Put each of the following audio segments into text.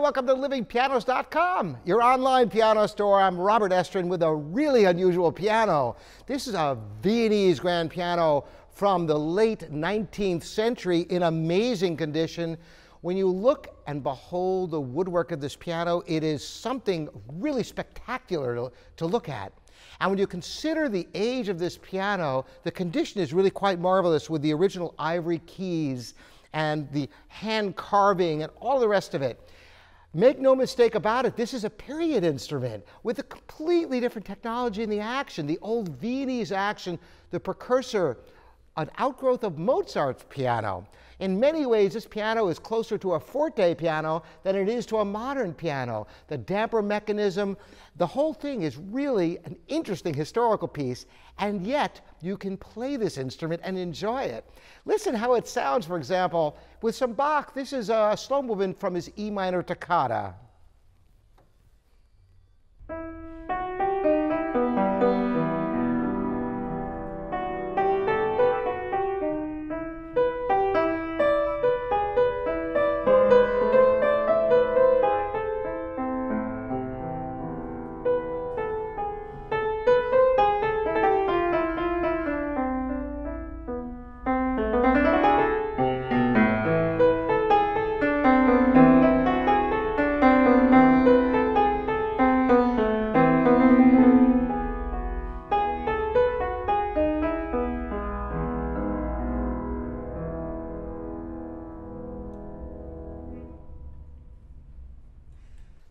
welcome to livingpianos.com, your online piano store. I'm Robert Estrin with a really unusual piano. This is a Viennese grand piano from the late 19th century in amazing condition. When you look and behold the woodwork of this piano, it is something really spectacular to, to look at. And when you consider the age of this piano, the condition is really quite marvelous with the original ivory keys and the hand carving and all the rest of it. Make no mistake about it, this is a period instrument with a completely different technology in the action. The old Viennese action, the precursor, an outgrowth of Mozart's piano. In many ways, this piano is closer to a forte piano than it is to a modern piano. The damper mechanism, the whole thing is really an interesting historical piece, and yet you can play this instrument and enjoy it. Listen how it sounds, for example, with some Bach. This is a slow movement from his E minor toccata.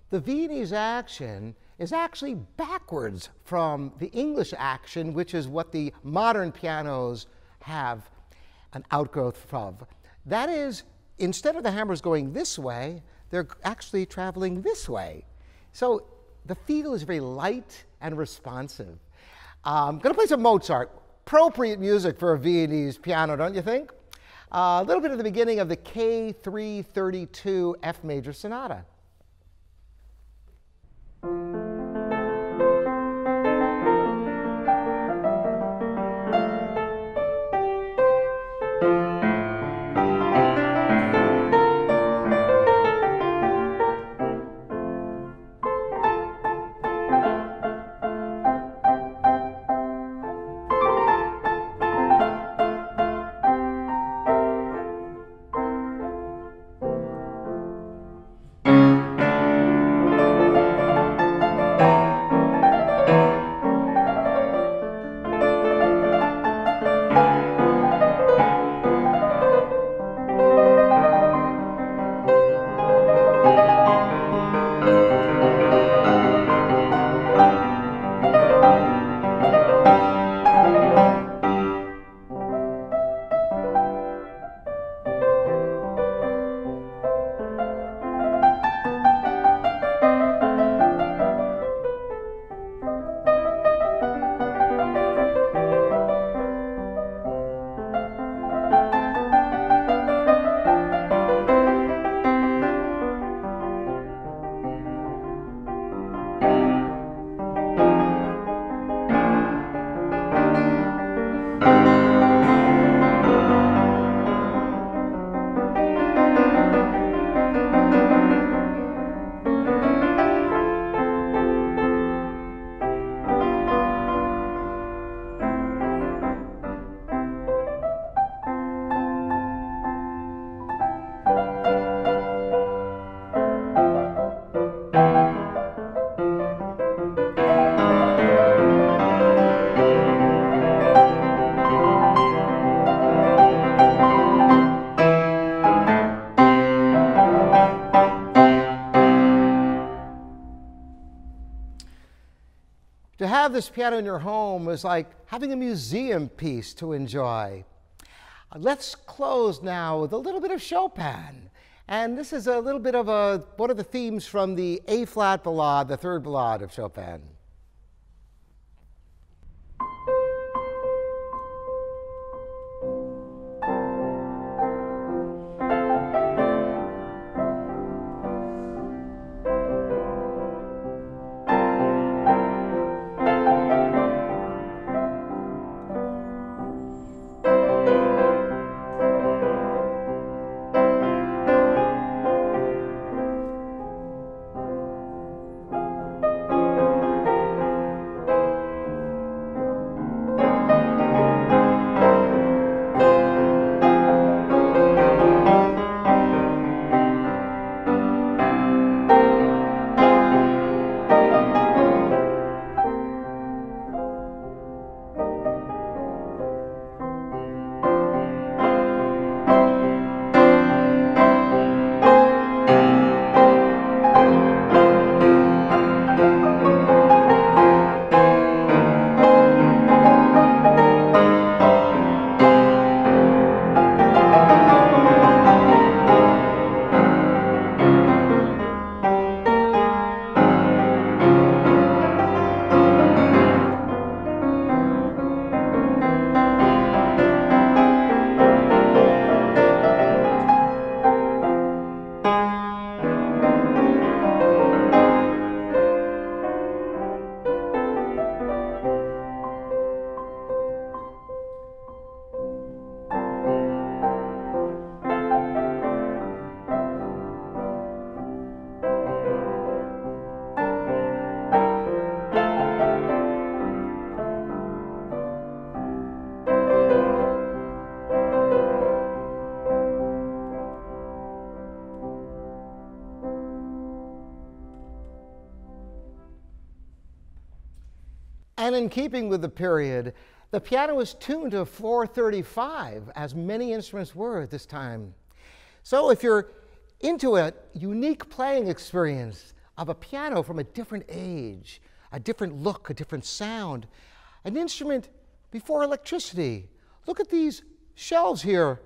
The Viennese action is actually backwards from the English action, which is what the modern pianos have an outgrowth of. That is, instead of the hammers going this way, they're actually traveling this way. So the feel is very light and responsive. I'm um, going to play some Mozart. Appropriate music for a Viennese piano, don't you think? Uh, a little bit of the beginning of the K332 F major sonata. Have this piano in your home is like having a museum piece to enjoy. Let's close now with a little bit of Chopin. And this is a little bit of a, one of the themes from the A flat ballade, the third ballade of Chopin. In keeping with the period, the piano was tuned to 435, as many instruments were at this time. So if you're into a unique playing experience of a piano from a different age, a different look, a different sound, an instrument before electricity, look at these shelves here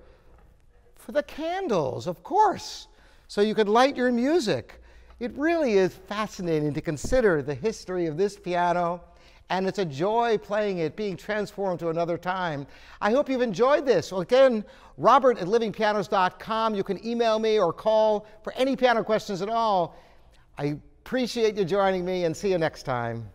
for the candles, of course, so you could light your music. It really is fascinating to consider the history of this piano and it's a joy playing it, being transformed to another time. I hope you've enjoyed this. Well, again, Robert at livingpianos.com. You can email me or call for any piano questions at all. I appreciate you joining me and see you next time.